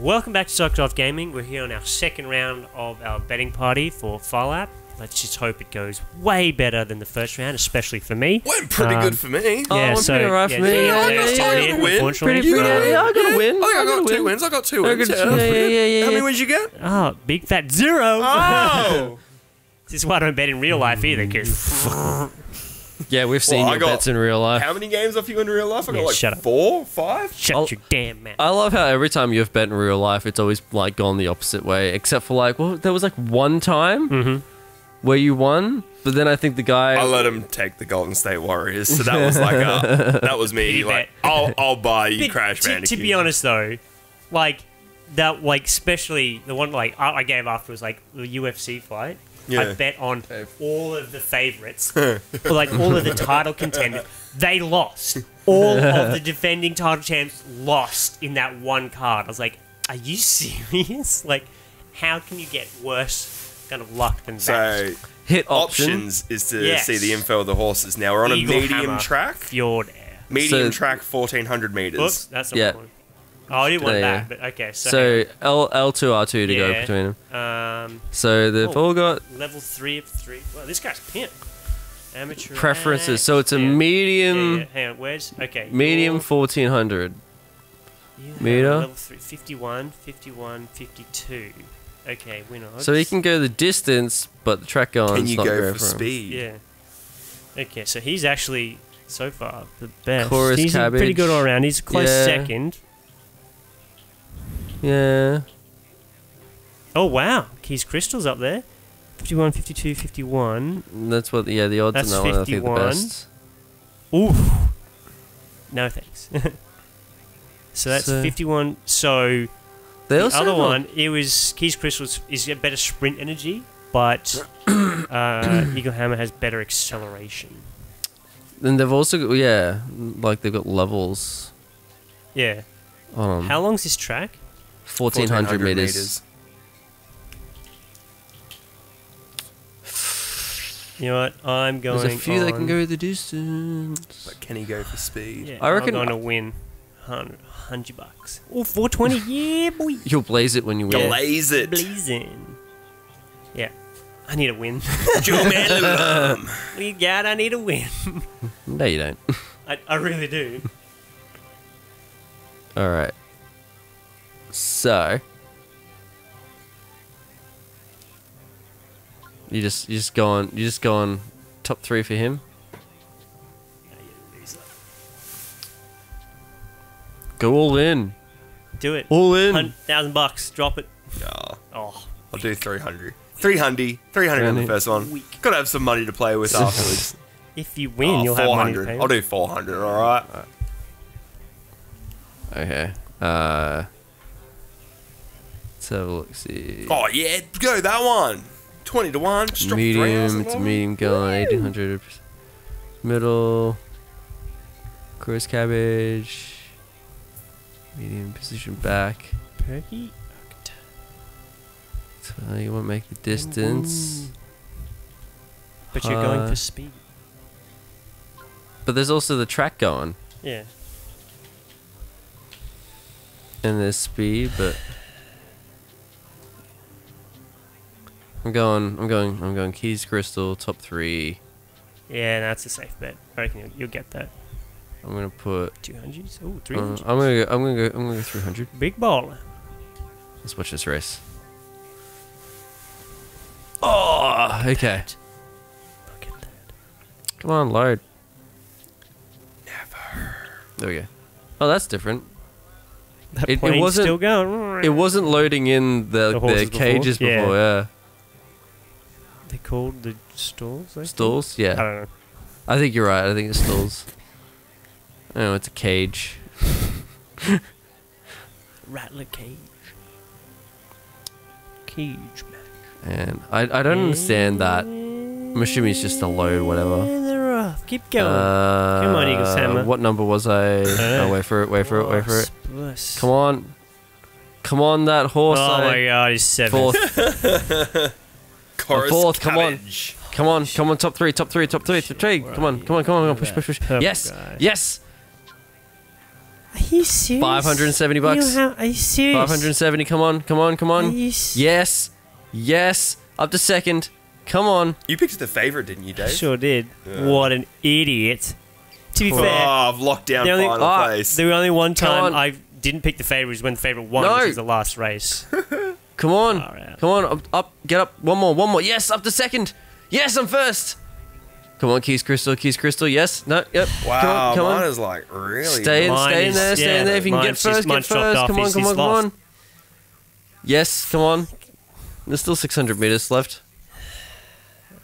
Welcome back to Socks Off Gaming. We're here on our second round of our betting party for Phar Lap. Let's just hope it goes way better than the first round, especially for me. Went pretty Um, good for me. Oh, yeah, went so pretty alright for yeah, me. yeah, Yeah, yeah, I got- yeah, I yeah, win. unfortunately. Pretty, pretty, Um, yeah, I got a win. Oh, yeah, I got a two win. wins. I got two I wins. got Yeah. yeah, yeah, yeah, yeah. How many wins you get? Oh, big fat zero. Oh. This is why I don't bet in real life either, because Yeah, we've seen Well, your got- bets in real life. How many games off you in real life? I got Yeah, like shut up. four, five. shut I'll- your damn mouth. I love how every time you've bet in real life, it's always like gone the opposite way. Except for like, well, there was like one time mm-hmm. where you won, but then I think the guy. I let him take the Golden State Warriors, so that was like a, that was me. Pity Like, bet. I'll I'll buy you But Crash to, Bandicoot. to be honest, though, like that, like especially the one like I, I gave after was like the UFC fight. I bet on all of the favorites, or like all of the title contenders. They lost. All of the defending title champs lost in that one card. I was like, "Are you serious? Like, how can you get worse kind of luck than that?" so hit option. options is to Yes. see the info of the horses. Now we're on Eagle a medium Hammer. track. Fjord Air. Medium So- track, fourteen hundred meters. Oops, that's not Yeah. one. Oh, I didn't want Yeah, that, but okay. So, So L L two R two to go between them. um, So they've Oh. all got level three of three. Well, this guy's pimp. Amateur preferences. So it's a Yeah. medium, Yeah, yeah. Hang on, where's okay? medium fourteen hundred. meter. Level three, 51, 51, 52. Okay, winner. So he can go the distance, but the track going. Can you not go great for him. speed? Yeah. Okay, so he's actually so far the best. Chorus he's pretty good all around. He's a close Yeah. second. Yeah. Oh wow, Keys Crystal's up there. 51, 52, 51. That's what. Yeah, the odds That's on that one. I think the 51. best. Ooh. No thanks. so that's So- 51. So the other one, it was Keys Crystals is a better sprint energy, but uh, Eagle Hammer has better acceleration. Then they've also got, yeah, like they've got levels Yeah. on How long's this track? Fourteen hundred meters. You know what? I'm going. There's a few that can go the distance. But can he go for speed? Yeah, I reckon- I'm going to win. 100, 100 bucks. Oh, 420. yeah, boy. You'll blaze it when you win. Glaze it. Blazing. Yeah. I need a win. Joe Malum. we got. I need a win. No, you don't. I, I really do. All right. So you just you just go on you just go on top three for him. Go all in. Do it. All in. Thousand bucks. Drop it. Yeah, Oh, I'll do 300. 300. 300 on the first one. weak. Gotta have some money to play with afterwards. If you win, Oh, you'll have money 400. I'll do 400, alright? Okay. Uh. Let's have a look. See. Oh, yeah, go that one. 20 to 1. Just drop three hours medium. It's a medium gun. Eighteen hundred. Middle. Chorus cabbage. Medium position back. Perky. So you won't make the distance. But you're going for speed. But there's also the track going. Yeah. And there's speed, but I'm going I'm going I'm going keys crystal top three. Yeah, that's a safe bet. I reckon you'll, you'll get that. I'm gonna put 200s. Oh, uh, 300. I'm gonna go I'm gonna go I'm gonna go three hundred. Big ball. Let's watch this race. Oh okay. Look at that. Come on, load. Never. There we go. Oh that's different. That It- it wasn't- still going. It wasn't loading in the, The the, horses before? cages Yeah. before, yeah. Called the stalls. I? Stalls? I Yeah. don't know. I think you're right. I think it's stalls. Oh, it's a cage. Rattler cage. Cage match. And I, I don't understand that. I'm assuming it's just a load, whatever. They're. Keep going. Uh, Come on, Eagles Hammer. What number was I? Uh, oh, wait for it, wait for it, wait for it. Come on. Come on, that horse. Oh I- my god, he's seven. Fourth. Chorus fourth, come on. Come on, come on, top three, top three, top three, top three. Where Come on, come on, come on, come on, push, push, push. that Yes, guy. yes. Are you serious? 570 bucks. You ha- are you serious? 570. Come on, come on, come Are on. you s- Yes, yes. Up to second. Come on. You picked the favorite, didn't you, Dave? Sure did. Yeah. What an idiot. To be Oh, fair, I've locked down the only, final Ah, place. the only one time on. I didn't pick the favorite was when the favorite won, No. which was the last race. Come on. Alright. Come on. Up, up. Get up. One more. One more. Yes. Up to second. Yes, I'm first. Come on, Keys Crystal. Keys Crystal. Yes. No. Yep. wow, Come on. Come mine on. is like really. Stay in, Mine stay in is- there, stay yeah, in there. If you can get mine's first, get first. Come on, come he's on, come on. Yes, come on. There's still 600 meters left.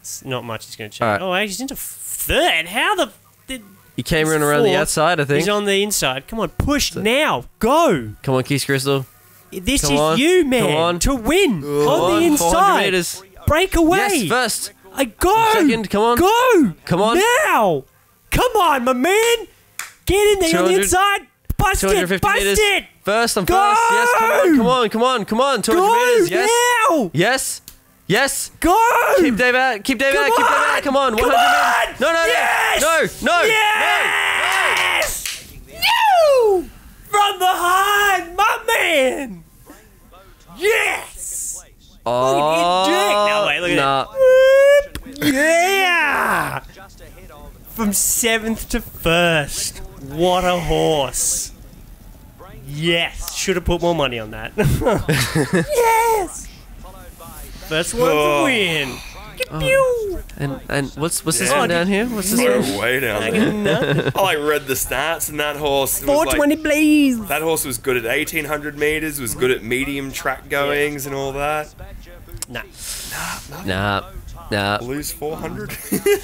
It's not much is going to change. Alright. Oh, he's into third. How the. the He came He's in around the outside, I think. he's on the inside. Come on, push now. Go. Come on, Keys Crystal. This Come is on. you, man. Come on. To win. Come on on, the inside. meters. Break away. Yes, first. I go. Second, come on. Go. Come on. Now. Come on, my man. Get in there on the inside. Bust it. 250 Bust meters. it. First, I'm Go! first. Yes, come on, come on, come on, come on. 200 Go meters. Yes. now. Yes. Yes. Go. Keep Dave out. Keep Dave Come out. Keep Dave on! out. Come on. Come 100 on! meters. No, no, Yes! no. No, no. Yes. You from behind, my man. Yes. Oh, Look at you dick. No, uh, wait, look at nah. Whoop. Yeah. From seventh to first. What a horse. Yes. Should have put more money on that. yes. First one to win. Pew. And and what's what's this Yeah. one down here? What's this No one? way down there. I like read the stats, and that horse. was, like- 420 please. that horse was good at 1800 meters. Was good at medium track goings and all that. Nah. Nah, nah. Lose 400.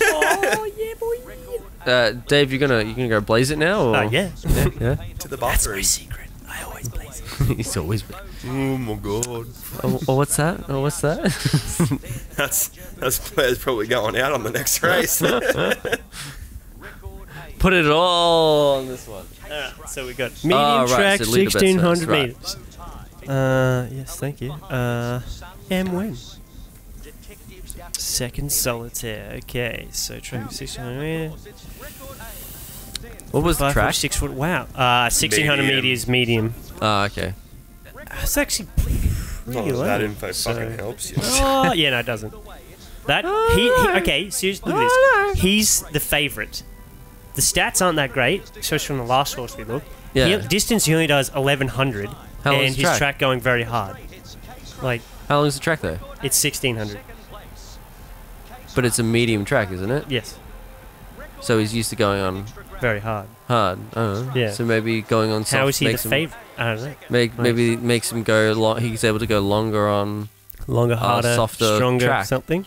Oh yeah, boy. Uh, Dave, you're gonna you gonna go blaze it now? Or? Oh yeah. yeah. yeah? to the That's my bathroom. secret. I always blaze it. He's always. Oh my god. Oh, oh, what's that? Oh, what's that? That's that's players probably going out on the next race. Put it all on this one. Alright, so we got medium Ah, right, track, so lead the bets 1600 right. meters. Uh, yes, thank you. Uh, and when? Second solitaire. Okay, so track 1600 meters. What was the track? six foot. Wow. Uh, 1600 Medium. meters medium. Oh, okay. That's actually Not really that low. that info So- fucking helps you. Oh, yeah, no, it doesn't. That he, he oh, okay. Seriously, look at this. Oh, he's the favorite. The stats aren't that great, especially from the last horse we looked. Yeah. He, distance he only does 1100, How long and is his track? track going very hard. Like How long is the track though? it's 1600. But it's a medium track, isn't it? Yes, So he's used to going on very hard. hard. I don't. Yeah. So maybe going on soft How is he the makes Oh, him, favorite? I don't know. Make, maybe makes him go. Lo- he's able to go longer on. Longer, uh, harder, softer stronger, track. something.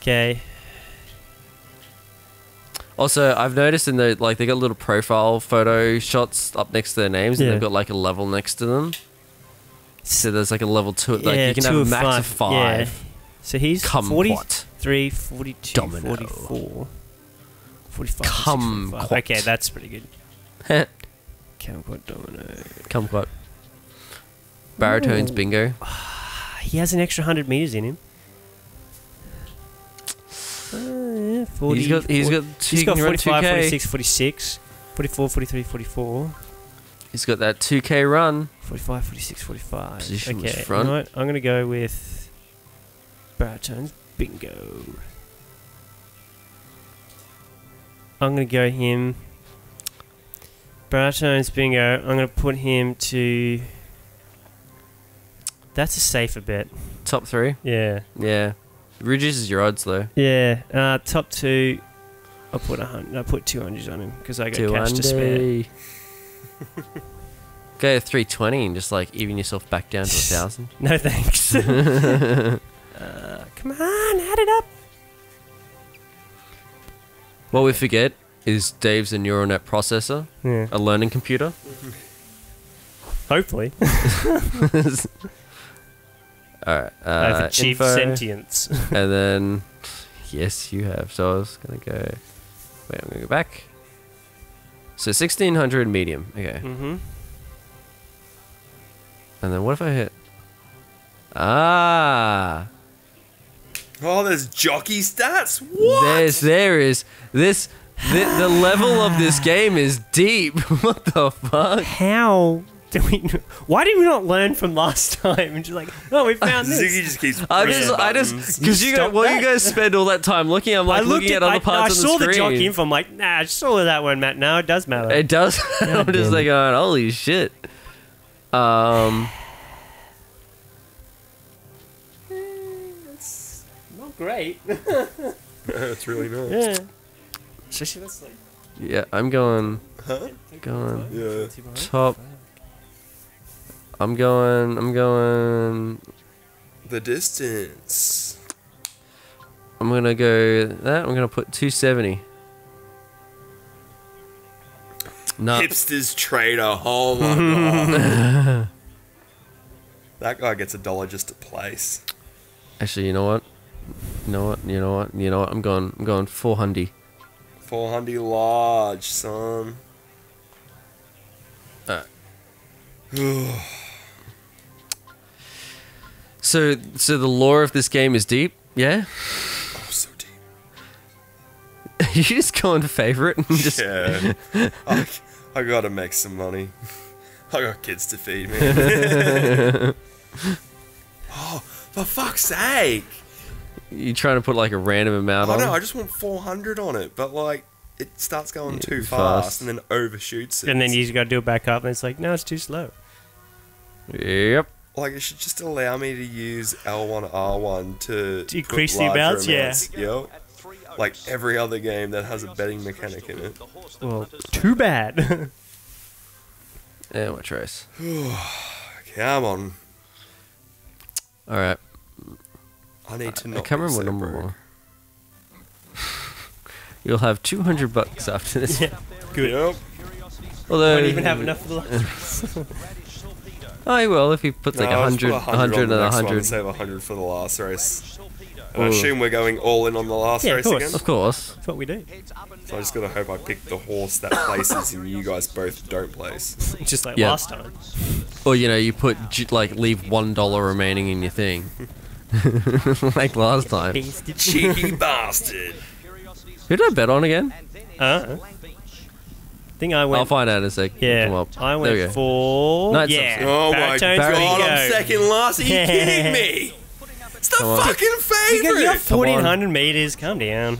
Okay. Also, I've noticed in the like they got little profile photo shots up next to their names, and they've got like a level next to them. So there's like a level two. Like yeah, you can have a max five. of five. Yeah. So he's Kumquat. 43, 42, Domino. 44, 45, Kumquat. 45. Okay, that's pretty good. Kumquat Domino. Kumquat. Baritones Ooh. bingo. He has an extra 100 meters in him. Uh, yeah, 40, he's got. He's 40 got. He's he got can run 45, 2K. 46, 46, 44, 43, 44, He's got that 2K run. 45, 46, 45. Positionless okay, front. you know? I'm going to go with Baritone's Bingo. I'm going to go him. Baritone's Bingo. I'm going to put him to. That's a safer bet. Top three. Yeah. Yeah. Reduces your odds though. Yeah. Uh, top two. I'll put a hundred. I put two hundreds on him because I got Two cash to spare. Go to 320 and just like even yourself back down to a thousand. No thanks. uh, come on, add it up. What we forget is Dave's a neural net processor, Yeah. a learning computer. Hopefully, Alright. Uh, I've achieved info, sentience. And then, yes, you have. So I was gonna go. Wait, I'm gonna go back. So 1600 medium. Okay. mm-hmm. And then what if I hit? Ah, Oh, there's jockey stats. What? there's there is this the, the level of this game is deep. what the fuck? How do we? Why did we not learn from last time? And just like, oh, we found this. Ziggy just keeps I pressing just, I just, because you guys, well, you guys spend all that time looking. I'm like I looking at, at, other I, parts I on saw the the screen. jockey info. I'm like, nah, I just saw that one, Matt. No, it does matter. It does. I'm just damn like going, holy shit. Um, it's not great. it's really nice. yeah. Especially that's like yeah, I'm going, Huh? going Yeah. top. I'm going, I'm going, The distance. I'm gonna go that. I'm gonna put 270. No, Hipsters trader. Oh my god. that guy gets a dollar just to place. actually, you know what? You know what? You know what? You know what? I'm going. I'm going 400. 400 Lodge, son. Uh. So, so the lore of this game is deep. Yeah, Oh, so deep. you just going favorite and just Yeah. I, I gotta make some money. I got kids to feed, man. oh, for fuck's sake. You trying to put like a random amount on I on. know, I just want 400 on it, but like, it starts going Yeah, too fast. fast, and then overshoots it. and then you just got to do it back up, and it's like, no, it's too slow. Yep. Like, it should just allow me to use L1, R1 to. To increase put the larger amounts, yeah. Yep. Like every other game that has a betting mechanic in it. Well, too bad. Yeah, watch race. Come on. All right. I need to I not. can't be remember what number. broke. You'll have 200 bucks after this. yeah, good. Yep. Although, Don't even have enough for the Oh, he will if he puts like No, a I'll just put 100, 100 100 on and a one 100. and save 100 for the last race. And I assume we're going all in on the last Yeah, of race course. again. Of course. That's what we do. So I just gotta hope I pick the horse that places and you guys both don't place. Just like Yeah. last time. Or, you know, you put, like, leave $1 remaining in your thing. like last time. Cheeky bastard. Who did I bet on again? Uh, think I went. I'll find out in a sec. yeah, Come up. I There we went go. for. No, yeah. not- Oh my Baritone's god, Bingo. I'm second last. Are you kidding me? It's the Come on. fucking Because you're favourite. Come on. 1400 meters. Calm down.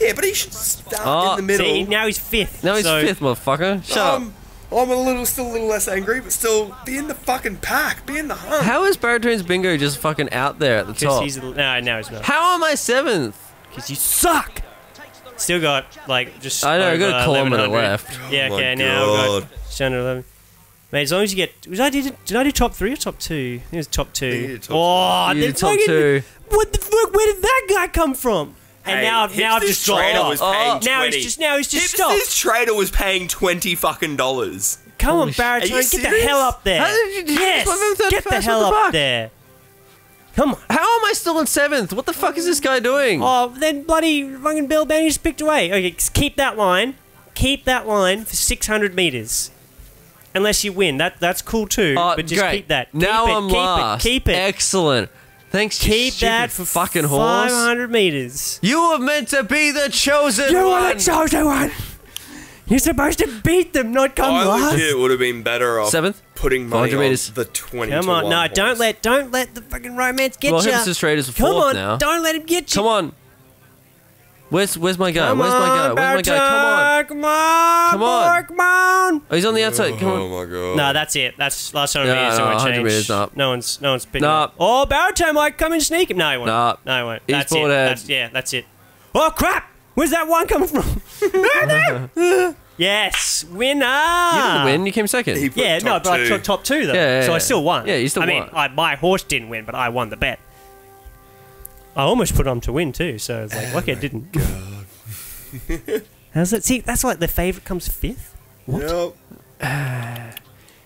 Yeah, but he should start Oh, in the middle. See, now he's fifth. Now he's so fifth, motherfucker. Shut up. Um, I'm a little, still a little less angry, but still be in the fucking pack, be in the hunt. How is Baritone's Bingo just fucking out there at the top? he's no, no, he's not. How am I seventh? Because you suck. Still got like just. I know, I got a over kilometre 1100. left. Yeah, Oh okay, my now we've God. got 611. Mate, as long as you get, was I did, did I do top three or top two? I think it was top two. you top oh, You the top fucking- two. What the fuck? Where did that guy come from? And Hey, now, now I've just got trader off. was paying Oh, now he's just now he's just Hipster's stopped. trader was paying twenty fucking dollars. Come Holy on, sh- Barrett, Are you get the hell up there. How did you- yes, just put him third get the hell the up fuck? there. Come on. How am I still in seventh? What the fuck is this guy doing? Oh, then bloody fucking Bill Benny just picked away. Okay, keep that line. Keep that line for 600 meters. Unless you win. That That's cool too. Oh, but just great. keep that. Keep now it, I'm keep last. It, keep it. Excellent. Thanks, you keep that for fucking horse. 500 meters. You were meant to be the chosen You one. are the chosen one. You're supposed to beat them, not come I last. legit would have been better off Seventh? putting money 400 on meters. the twenty. Come to on, one no, horse. don't let, don't let the fucking romance get well, you. Hipster's Traders are Come fourth on, now. don't let him get you. Come on. Where's Where's my guy? Come Where's my guy? Where's my guy? Come on. Come on, Come on. boy, come on. Oh, he's on the outside. Come Oh on. my god. No, that's it. That's last time No, meters. no, No, 100 change. meters, no. No one's, no one's picking No. up. Oh, baritone might come and sneak him. No, he won't. No. no, he won't. He's That's it. That's, yeah, that's it. Oh crap! Where's that one coming from? yes, winner. You didn't win. You came second. Yeah, no, top but I took top two though, Yeah, yeah, so I still won. Yeah, you still I mean, won. I, my horse didn't win, but I won the bet. I almost put on to win too, so it's like, oh lucky I didn't. How's that? See, that's like the favorite comes fifth. Yep. and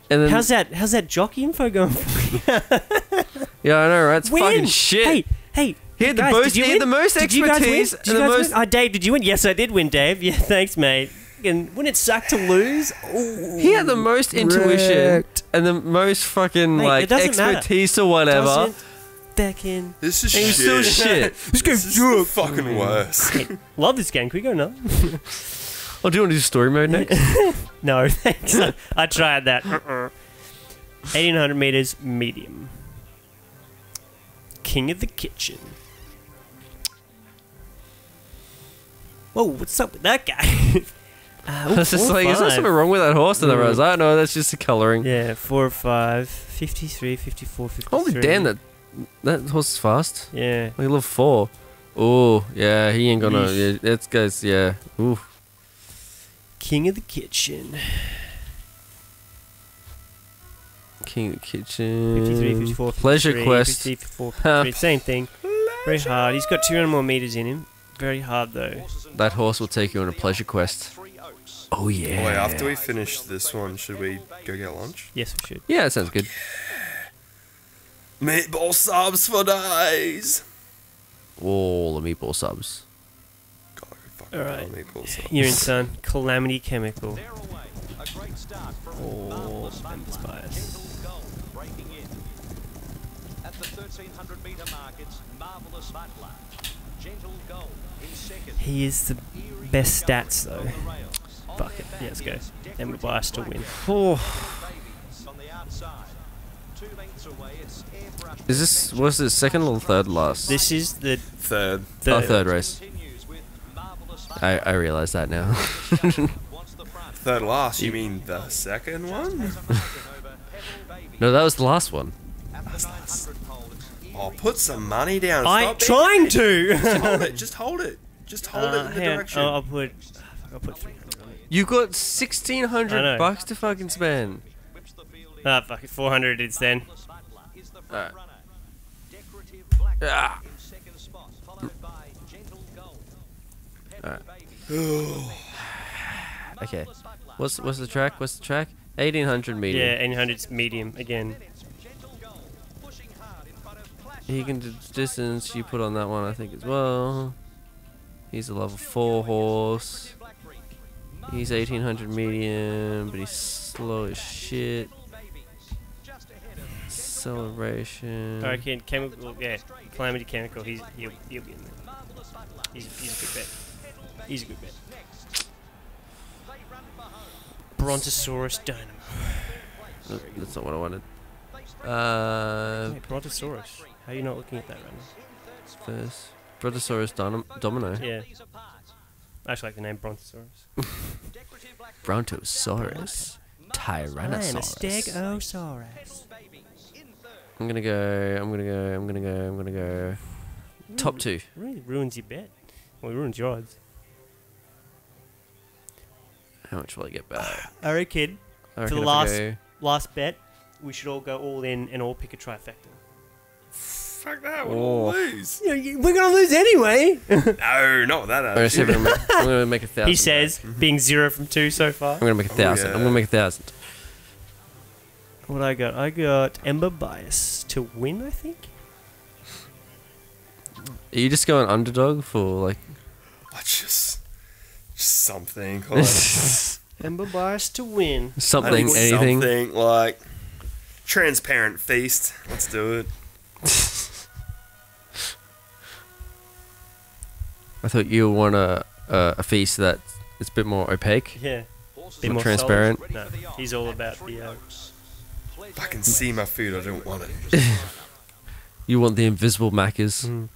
then, How's that? How's that jockey info going? For yeah, I know, right? It's win. fucking shit. Hey, hey. He had the most- you he had the most Did you guys win? Did you the guys most- win? Oh, Dave, did you win? Yes, I did win, Dave. Yeah, thanks, mate. And wouldn't it suck to lose? Ooh. he had the most intuition Wrecked. and the most fucking Mate, like doesn't matter. expertise or whatever. Doesn't fucking This is And shit. still shit. This This is the fucking worst. love this game. Can we go now? Oh, do you want to do story mode next? No, thanks. I tried that. Uh-uh. 1800 meters, medium. King of the kitchen. Whoa, what's up with that guy? uh, ooh, just like, is there something wrong with that horse? And I Mm. was like, no, that's just the coloring. Yeah, 4 or 5, 53, 54, 53. Holy damn, that that horse is fast. Yeah. Like a little four. Oh, yeah, he ain't gonna. Yeah, that's guys. Yeah. Ooh. King of the kitchen. King of the Kitchen. 53, 54, Pleasure 53, Quest. 53, 54, 53. Same thing. Very hard. He's got 200 more meters in him. Very hard, though. That horse will take you on a pleasure quest. Oh yeah. Wait, after we finish this one, should we go get lunch? Yes, we should. Yeah, that sounds good. Meatball subs for days. All the meatball subs. God, I could fucking Alright. love. You're in, son. Calamity Chemical. They're away. A great start from Oh, Marvelous Memphis bias. Gentle goal breaking in. At the 1300 metre mark, it's Marvelous Butler. Gentle goal in second. He is the best stats, though. on the rails. On Fuck it. Yeah, let's go. is Emma Decorative Bias to win. Oh. On the outside. Two lengths away. Is this was this second or third last? This is the Third. third. oh, third race. Continues with Marvelous I I realize that now. Wants the front. Third last. You mean the second one? Has a margin over Pebble Baby. no, that was the last one. At the 900 pole, it's Oh, put some money down. I'm trying to. Just hold it. Just hold it. Just hold it Uh, in the hang direction. Oh, I'll put. fuck, I'll put 300. You got sixteen I hundred know. bucks to fucking spend. whips the field in. Ah, fuck it. 400 it's then. Marvelous Butler is the front Alright. runner. Decorative Blackberry Ah. in second spot, followed by Gentle Gold. Pebble Alright. Okay. What's what's the track? What's the track? Eighteen hundred medium. Yeah, 800's medium again. Minutes, Gentle Gold, pushing hard in front of Flash He can distance. You put on that one, I think as well. He's a level four horse. He's eighteen hundred medium, but he's slow as shit. Baby. Just ahead of Acceleration. I chemical. Yeah, calamity chemical. He's he'll, he'll be in there. He's, he's a good bet. He's a good bet. Next. They run for home. Brontosaurus Dynamo. No, That's not what I wanted. Uh, Hey, Brontosaurus. How are you not looking at that right now? first, Brontosaurus Dom- Domino. Yeah. I actually like the name Brontosaurus. Brontosaurus. Tyrannosaurus. Stegosaurus. Baby. In third. I'm gonna go. I'm gonna go. I'm gonna go. I'm gonna go. Top two. Really ruins your bet. Well, it ruins your odds. How much will I get back? I reckon I For the reckon if I last- last bet, we should all go all in and all pick a trifecta. Fuck that. We'll Oh. lose. You know, you- we're gonna lose anyway. No, not with that I'm gonna, see if. I'm, I'm gonna make a thousand. he says, being zero from two so far. I'm gonna make a thousand. I'm yeah. gonna make a thousand. What I got? I got Ember Bias to win. I think. Are you just going underdog for like? Just, just something. Call it- Ember Bias to win. Something, think anything. Something like transparent feast. Let's do it. I thought you want a a, a feast that is a bit more opaque. Yeah. Horses Bit More more transparent. No, he's all about the. Uh, If I can see my food, I don't want it. You want the invisible Maccas. mm.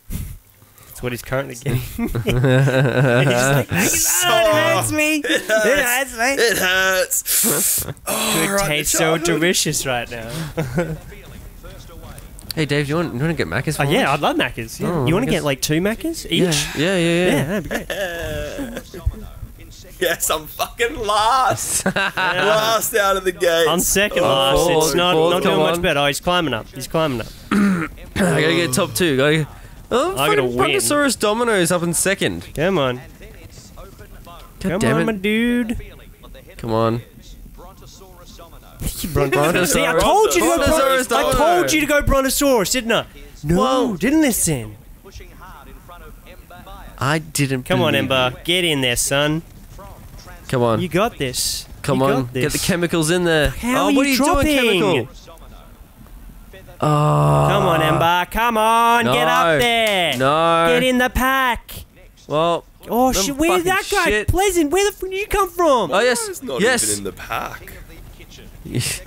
That's what he's currently getting. he's just like, So- oh, it hurts me. It hurts me. It hurts. oh, It right, tastes so delicious right now. Hey Dave, do you want you want to get Maccas? Oh, for Oh yeah. I'd love Maccas. Yeah. Oh, you want to get like two Maccas each? Yeah, yeah, yeah, yeah. Yeah, that'd be great. Yes, I'm fucking last. last out of the gate. On second Oh, last, fourth, it's not, fourth, not doing come much better. Oh, he's climbing up. He's climbing up. I gotta get top two. Gotta get, oh, I gotta fucking win. Brontosaurus Domino's up in second. Come on. God Come damn on, it. my dude. Come on. Brontosaurus See, I told you to go Brontosaurus Bron- I told you to go Brontosaurus, didn't I? No, Whoa. didn't listen. Pushing hard in front of Ember Bias. I didn't. Come on, Ember. Get in there, son. Come on. You got this. Come You on. got Get the chemicals in there. How oh, are what you are you doing, dropping? chemical? Oh. Come on, Ember. Come on. Get up there. No. Get in the pack. Well, Oh shit! Where's that guy? shit. Pleasant. Where the fuck did you come from? Oh yes, It's not yes. even in the pack. King the kitchen.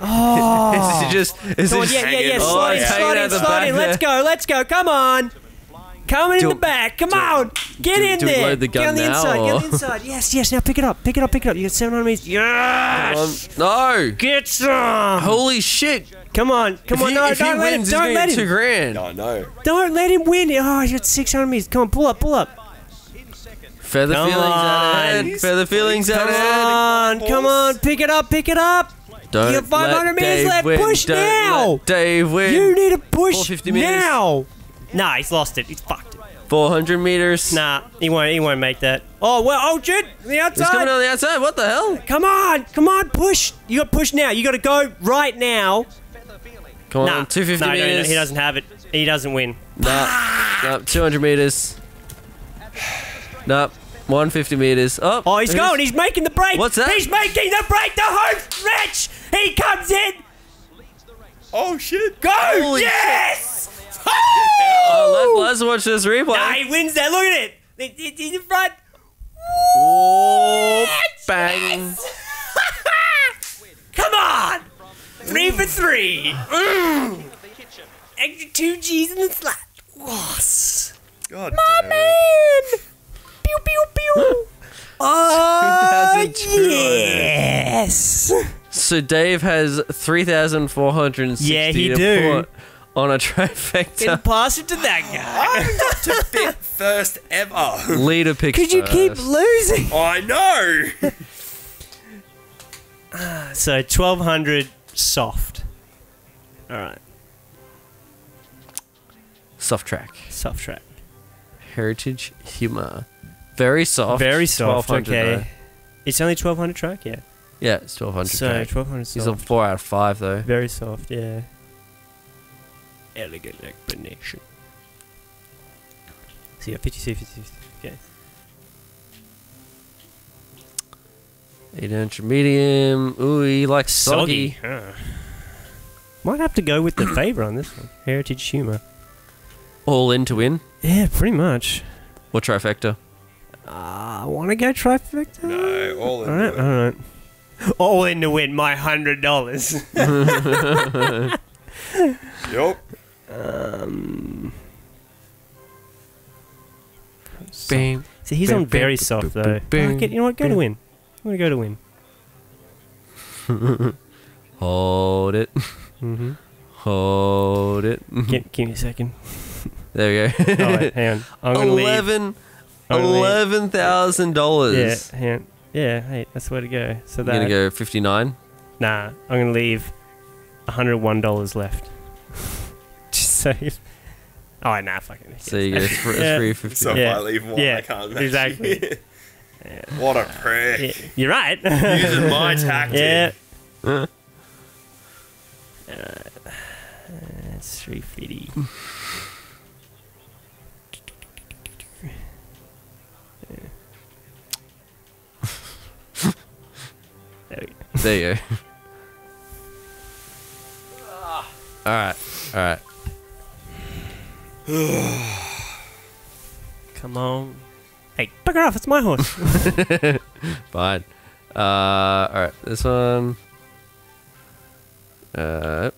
Oh. is it just? Is Come it on, just yeah, yeah, yeah. hanging Slide on. in, Oh, slide in, slide in. Let's go, let's go. Come on. Coming in the back. Come on. Get do- in do there. load the Get on the now, inside. Get on the inside. Yes, yes. Now pick it up. Pick it up. Pick it up. You got 700 meters. Yes. Um, no! Get some. Holy shit! Come on. Come if on. he, No, if he don't let him. wins, he's Don't let get two him. grand. I know. Don't let him win. Oh, he's got 600 meters. Come on. Pull up. Pull up. Feather Come feelings out on. ahead. Feather feelings out Come ahead. on. Come on. Pick it up. Pick it up. Don't You have 500 let meters Dave left. Win. Push Don't now. Let Dave win. You need to push now. Nah, he's lost it. He's fucked it. 400 meters. Nah, he won't. He won't make that. Oh well. Oh shit! The He's outside. coming on the outside. What the hell? Come on, come on, push. You got to push now. You got to go right now. Come on, nah, 250 no, no, no, he doesn't have it. He doesn't win. Nah, nah, 200 meters. Nah, 150 meters. Oh, Oh, he's going. He's making the break. What's that? He's making the break. The home stretch. He comes in. Oh shit! Go. Holy yes. Oh, let's, let's watch this replay. Nah, he wins that. Look at it. It- it- He's in front. Oh, bang. Come on. Three for three. Mm. Extra two G's in the slot. Yes. God My damn man. Pew pew pew. Oh yes. So Dave has 3,460 Yeah, he to do. put on a trifecta. Can pass it to that guy. I got to fit first ever. Leader picks Could you keep losing? I know. So twelve hundred soft. All right, Soft track. soft track. Heritage humor. Very soft. Very soft. Okay. though. It's only twelve hundred track. Yeah. Yeah, it's 1200 So track. twelve hundred He's a 4 out of 5 though. Very soft. Yeah. Elegant explanation. So yeah, 50 50 50. Okay. 800 medium. Ooh, he likes soggy. Huh. Might have to go with the favour on this one. Heritage humour. All in to win. Yeah, pretty much. What trifecta? I want to go trifecta. no, all in. All right, all right. All in to win my hundred dollars. Yup. um, Bang. see, he's Bam, on very bam, soft bam, though. bam, get- you know what? Go to win. I'm gonna go to win. Hold it. Mm-hmm. Hold it. give, give me a second. there we go. Oh, wait, hang on. I'm gonna leave. Eleven. I'm leave. Eleven thousand Yeah, hang on. Yeah, hey, that's where to go. So that. I'm that gonna go fifty nine. nah, I'm gonna leave hundred one dollars left. Just so. If, oh nah, fucking. So you go th- Yeah. three fifty. So Yeah. if I leave one, Yeah, I can't exactly. You. What a prick. Yeah, you're right. Using my tactic. Yeah. Uh. That's three fifty. There we go. There you go. off! It's my horse. Fine. Uh, all right. This one. Uh,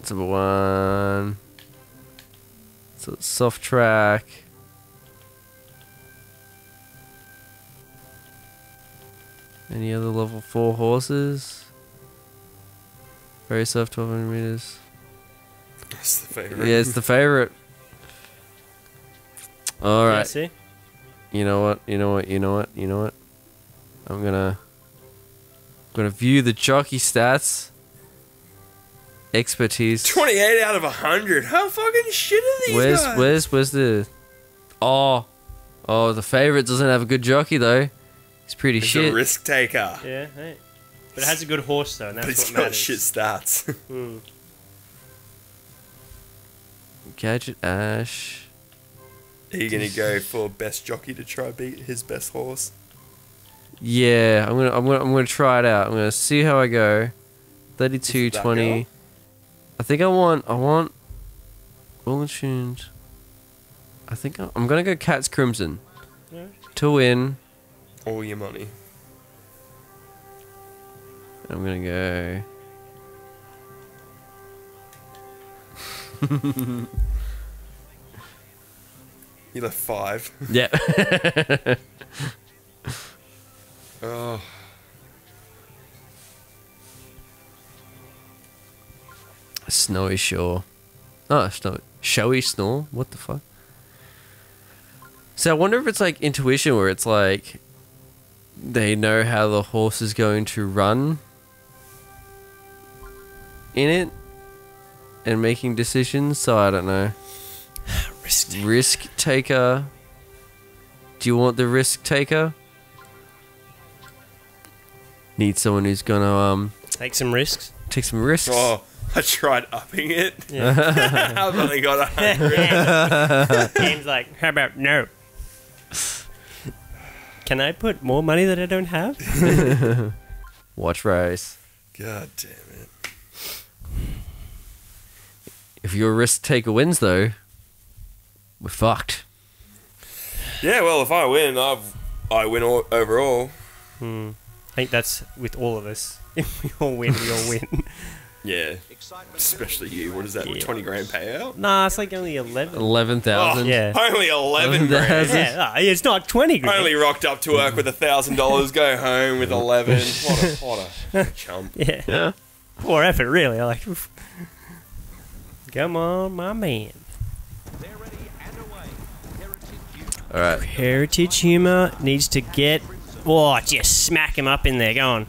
it's a one. It's a soft track. Any other level four horses? Very soft, 1200 meters. That's the favorite. Yeah, it's the favorite. All right. Yeah, see? You know what? You know what? You know what? You know what? I'm gonna I'm gonna view the jockey stats. Expertise. 28 out of 100. How fucking shit are these Where's guys? where's where's the Oh Oh the favourite doesn't have a good jockey though. He's pretty He's shit. a risk taker. Yeah, hey. But it has a good horse though, and But that's he's what got matters. shit stats. Hmm. Gadget Ash. Are you gonna go for best jockey to try beat his best horse? Yeah, I'm gonna I'm gonna I'm gonna try it out. I'm gonna see how I go. Thirty two Is it that twenty. I think I want I want well tuned. I think I- I'm gonna go Cat's Crimson. Yeah. to win. All your money. I'm gonna go. You left five. Yeah. Oh. Snowy Shore. Oh, snow. Showy snore? What the fuck? So I wonder if it's like intuition where it's like they know how the horse is going to run in it and making decisions. So I don't know. Risk. Risk taker. Do you want the risk taker? Need someone who's gonna um Take some risks. take some risks. Oh, I tried upping it. Yeah. I've only got a hundred. Game's like, how about no? Can I put more money that I don't have? Watch race. God damn it. If your risk taker wins, though, we're fucked. Yeah, well, if I win, I've I win all, overall. Hmm. I think that's with all of us. If we all win, we all win. Yeah, especially you. What is that? Yeah. Twenty grand payout? nah, it's like only 11. Eleven thousand. Yeah. Only eleven grand. Yeah, nah, it's not 20 grand. Only rocked up to work with a thousand dollars, go home with eleven. What a what a chump. Yeah. Yeah. Poor effort, really. I like. Come on, my man. They're ready and away. Heritage Youth All right. Heritage Humor needs to get. Oh, just smack him up in there. Go on.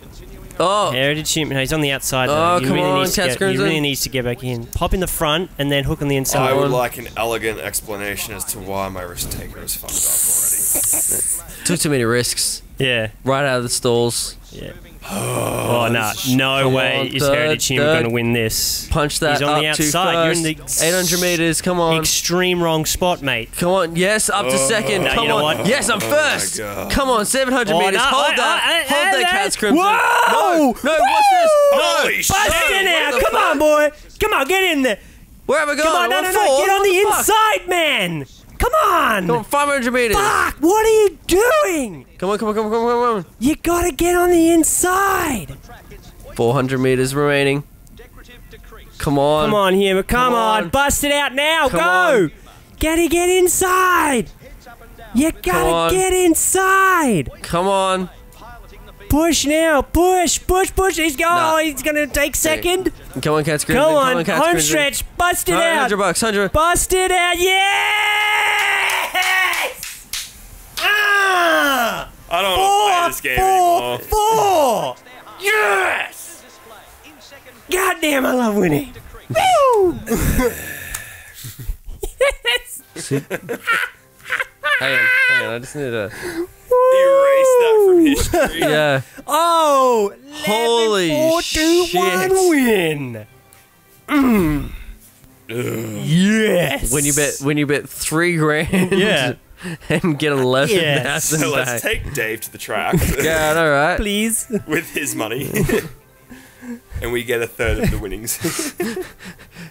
continuing Oh, Heritage Humor. No, he's on the outside. Though. Oh, he come really on, needs to Cat get, He really needs to get back in. Pop in the front and then hook on the inside. I would like an elegant explanation as to why my risk taker is fucked up already. took too many risks. Yeah. Right out of the stalls. Yeah. Oh, no. No way on, is third, Heritage Humor third. going to win this. Punch that He's on up the too outside. You're in first. the 800 meters. Come on. Extreme wrong spot, mate. Come on. Yes, up to oh. second. No, Come you know on. what? Yes, I'm Oh first. God. Come on. 700 Oh, meters. no, Hold I- that. I- I- Hold that, I- Cats Crimson. Whoa! No, no. What's this? Holy No. shit! Bust it what out. Come fuck? on, boy. Come on, get in there. Where have I gone? Come on, no, no, no. four. Get on the inside, man. Come on. Come on. 500 meters. Fuck, what are you doing? Come on, come on, come on, come on, come on. You gotta get on the inside. 400 meters remaining. Come on. Come on, Humor. Come, Come on. on. Bust it out now. Come Go. on. Gotta get inside. Heads up and down. You gotta get inside. Come on. Piloting the beam. Push now. Push, push, push. He's going. Nah. He's gonna take second. Come on, Cats Crimson. Come on. Cats Home Crimson. stretch. Bust it out. 100 bucks, 100. Bust it out. Yes! Ah! I don't want to play this game anymore. Four! Yes! Display. God damn, I love winning. Woo! yes! Hang on, hang on. I just need to. Erase that from history. Yeah. Oh! Holy 4 2 1 shit. win! Mm. Yes! When you bet, when you bet three grand. Yeah. And get eleven Yes. thousand So back. let's take Dave to the track yeah, all right. Please. with his money. and we get a third of the winnings.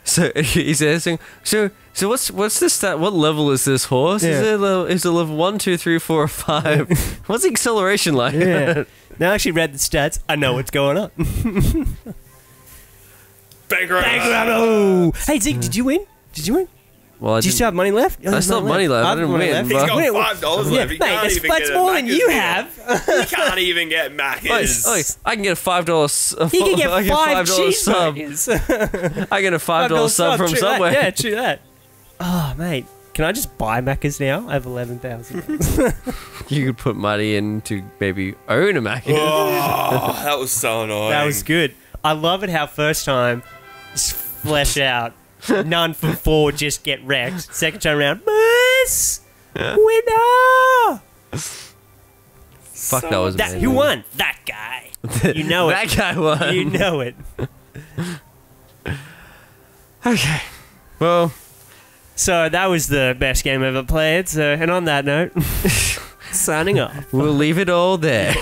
So he's asking. So, so what's what's this stat? What level is this horse? Is Yeah. it level, is it level one, two, three, four, or five? what's the acceleration like? Yeah. now I actually read the stats. I know what's going on. Bankrupt. Oh! Hey, Zeke, did you win? Did you win? Well, I Do you still have money left? Oh, I still have money left. I didn't money win, He's but- got Wait, five dollars Yeah, left. mate, He can't that's, even that's get a more than Macca's you meal. have. He can't even get Oi, Macca's. oi, I can get a five dollar. He can get I five $5 sub. cheeseburgers. I get a five dollar sub from true that. somewhere. Yeah, true that. Oh, mate. Can I just buy Macca's now? I have 11,000. You could put money in to maybe own a Mac. Oh, that was so annoying. that was good. I love it how first time, just flesh out. None from four just get wrecked. Second time around, miss! Winner! Fuck, that was That, amazing. who won? That guy. You know that it. That guy won. You know it. Okay. Well, So that was the best game ever played. So, and on that note, signing off. we'll leave it all there.